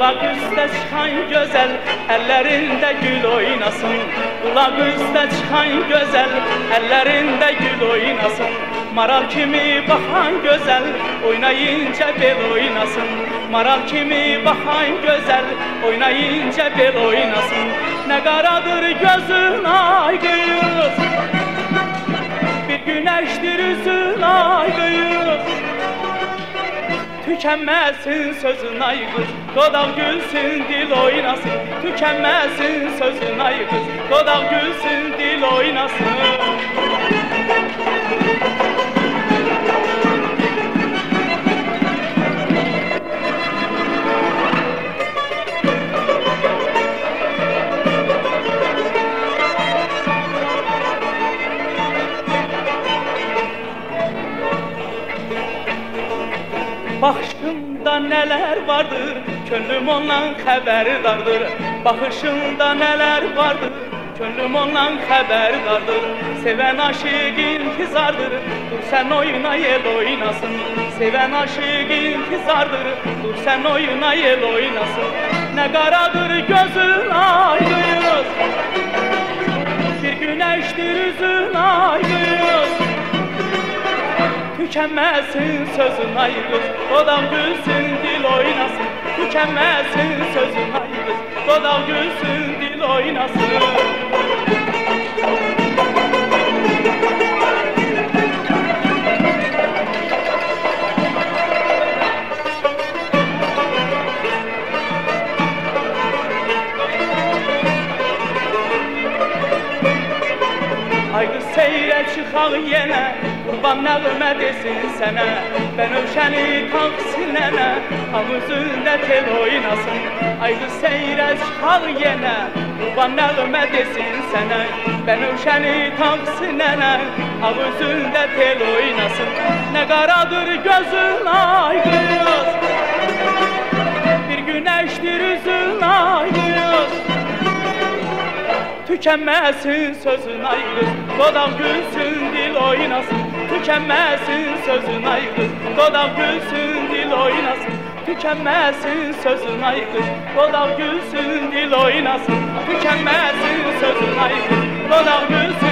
Kulak üstte çıkan güzel ellerinde gül oynasın. Kulak üstte çıkan güzel ellerinde gül oynasın. Maral kimi bakan güzel oynayınca bel oynasın. Maral kimi bakan güzel oynayınca bel oynasın. Ne karadır gözün ay Tükenmesin sözün ay kız Kodal gülsün dil oynasın. Tükenmesin sözün ay kız Kodal gülsün dil oynasın Bakışımda neler vardır Könlüm ondan haberdardır. Bakışımda neler vardır Könlüm ondan haberdardır. Seven aşık intizardır Dur sen oyuna yel oynasın. Seven aşık intizardır Dur sen oyuna yel oynasın. Ne karadır gözün ay kız Bir güneştir üzün ay kız Tükenmesin sözün ay kız Odam gülsün dil oynasın. Tükenmesin sözün ay kız Odam gülsün dil oynasın. Haydi seyre çıxaq yenə Qurban nəğmə desin sənə. Bənövşəni taq sinənə Ham üzündə tel oynasın. Haydi seyre çıxaq yenə Qurban nəğmə desin sənə. Bənövşəni taq sinənə Ham üzündə tel oynasın. Nə qaradır gözün ay qız Bir güneştir üzün ay qız Tükenmesin sözün ay kız Kodam gülsün dil oynasın. Tükenmesin sözün ay kız Kodam gülsün dil oynasın. Tükenmesin sözün ay kız Kodam gülsün dil oynasın. Tükenmesin sözün ay kız Kodam gülsün